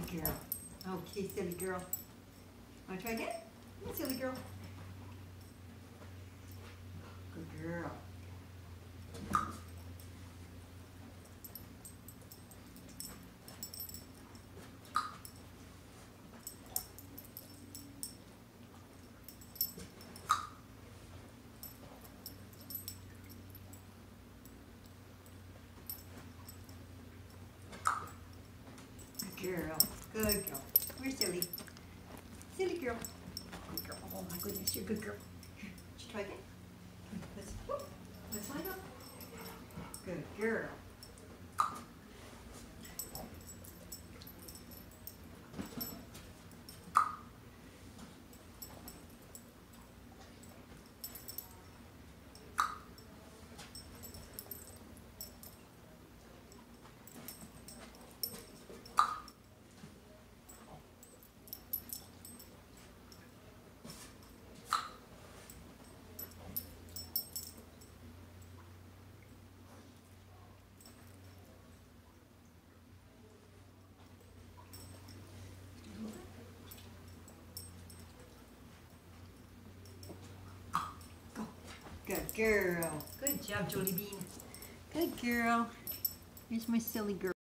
girl. Oh, okay, silly girl. Wanna try again? Come on, silly girl. Good girl. Good girl. Good girl. Where's silly? Silly girl. Good girl. Oh my goodness, you're a good girl. Let's try again. Let's, whoop, let's line up. Good girl. Good girl. Good job, Jolie Bean. Good girl. Here's my silly girl.